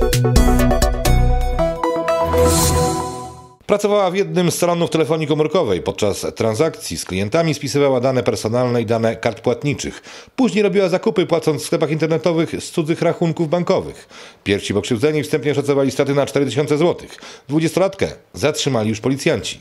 Thank you Pracowała w jednym z salonów telefonii komórkowej. Podczas transakcji z klientami spisywała dane personalne i dane kart płatniczych. Później robiła zakupy, płacąc w sklepach internetowych z cudzych rachunków bankowych. Pierwsi pokrzywdzeni wstępnie szacowali straty na 4000 zł. Dwudziestolatkę zatrzymali już policjanci.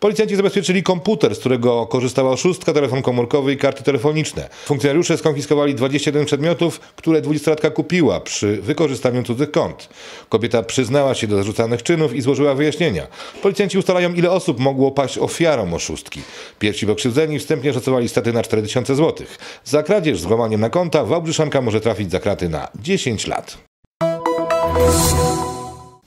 Policjanci zabezpieczyli komputer, z którego korzystała oszustka, telefon komórkowy i karty telefoniczne. Funkcjonariusze skonfiskowali 21 przedmiotów, które dwudziestolatka kupiła przy wykorzystaniu cudzych kont. Kobieta przyznała się do zarzucanych czynów i złożyła wyjaśnienia. Policjanci ustalają, ile osób mogło paść ofiarą oszustki. Pierwsi pokrzywdzeni wstępnie szacowali straty na 4000 zł. Za kradzież z włamaniem na konta Wałbrzyczanka może trafić za kraty na 10 lat.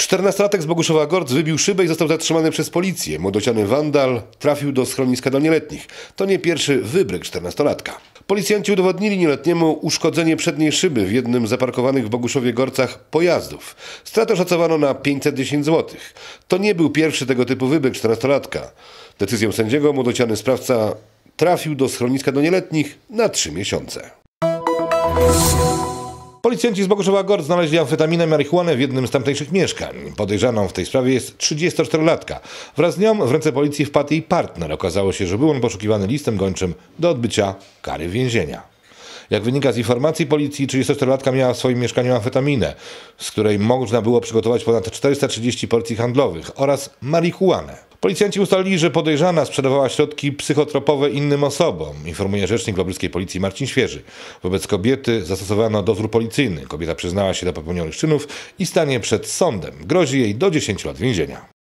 14-latek z Boguszowa Gorc wybił szybę i został zatrzymany przez policję. Młodociany wandal trafił do schroniska dla nieletnich. To nie pierwszy wybryk 14-latka. Policjanci udowodnili nieletniemu uszkodzenie przedniej szyby w jednym z zaparkowanych w Boguszowie Gorcach pojazdów. Stratę szacowano na 510 zł. To nie był pierwszy tego typu wybryk 14-latka. Decyzją sędziego młodociany sprawca trafił do schroniska do nieletnich na 3 miesiące. Policjanci z Boguszowa Gord znaleźli amfetaminę marihuanę w jednym z tamtejszych mieszkań. Podejrzaną w tej sprawie jest 34-latka. Wraz z nią w ręce policji wpadł jej partner. Okazało się, że był on poszukiwany listem gończym do odbycia kary więzienia. Jak wynika z informacji policji, 34-latka miała w swoim mieszkaniu amfetaminę, z której można było przygotować ponad 430 porcji handlowych oraz marihuanę. Policjanci ustalili, że podejrzana sprzedawała środki psychotropowe innym osobom, informuje rzecznik Wałbrzyskiej Policji Marcin Świeży. Wobec kobiety zastosowano dozór policyjny. Kobieta przyznała się do popełnionych czynów i stanie przed sądem. Grozi jej do 10 lat więzienia.